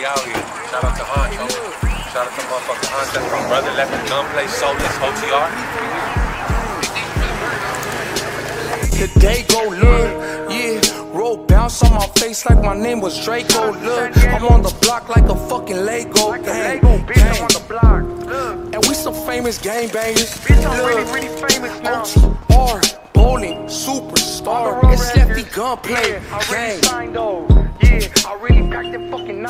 We out here. Shout out to Hunt, homie. Shout out to motherfucking Hunt. That's my brother. Lefty Gunplay, soulless, OTR. The day go look, yeah. Roll bounce on my face like my name was Draco. Look, I'm on the block like a fucking Lego gang. gang. And we some famous gang bangers. Look, OTR, bowling, superstar. It's Lefty gunplay, gang. Yeah, I really packed them fucking nines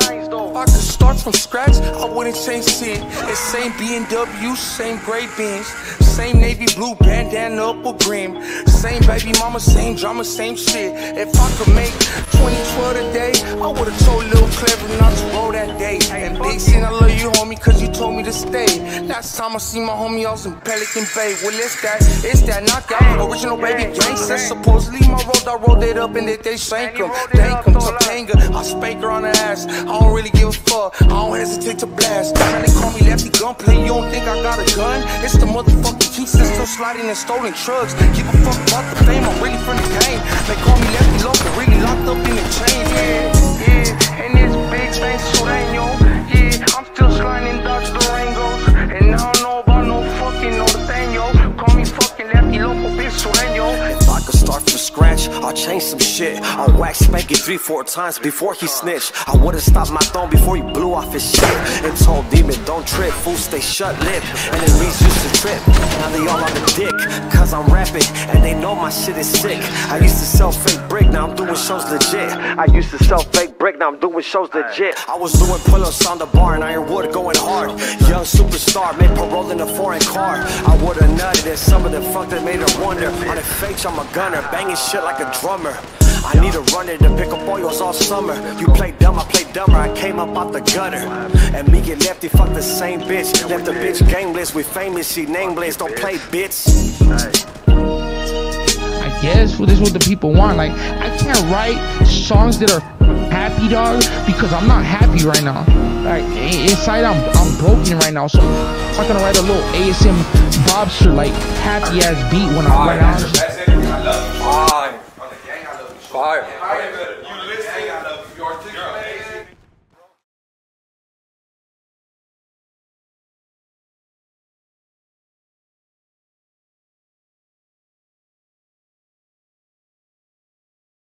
though. If I could start from scratch, I wouldn't change shit. It's same BMW, same gray beans, same navy blue bandana up with green, same baby mama, same drama, same shit. If I could make 2012 today, I would've told Lil Clever not to roll that day. And Big Sin, I love you, homie, cause you told me to stay. Last time I see my homie, I was in Pelican Bay. Well, it's that, it's that knockout, original baby gangster. Supposedly my road, I rolled it up and they, they sank him. Thank him, Topanga. I spank her on the ass. I don't really give a fuck. I don't hesitate to blast. Now they call me Lefty Gunplay. You don't think I got a gun? It's the motherfucking that's still sliding and stolen trucks. Give a fuck about the fame. I'm really from the game. I'll change some shit. I'll wax spank it three, four times before he snitched. I would've stopped my throne before he blew off his shit. And told Demon, don't trip, fool, stay shut lip. And then Enemies used to trip, now they all on the dick. Cause I'm rapping, and they know my shit is sick. I used to sell fake brick, now I'm doing shows legit. I used to sell fake brick, now I'm doing shows legit. I was doing pull ups on the bar in Ironwood going hard. Young superstar, made parole in a foreign car. I would've nutted and some of the fuck that made her wonder. On the fakes, I'm a gunner, banging shit like a drummer. I need a runner to pick up oils all summer. You play dumb, I play dumber. I came up out the gutter. And me get lefty, fuck the same bitch. Left the bitch gameless. We famous, she nameless. Don't play, bitch. I guess well, this is what the people want. Like, I can't write songs that are happy, dog, because I'm not happy right now. Like, i- inside, I'm I'm broken right now. So I'm not gonna write a little ASM Bobster like happy ass beat when I'm right now fire. I am you listen, you articulate.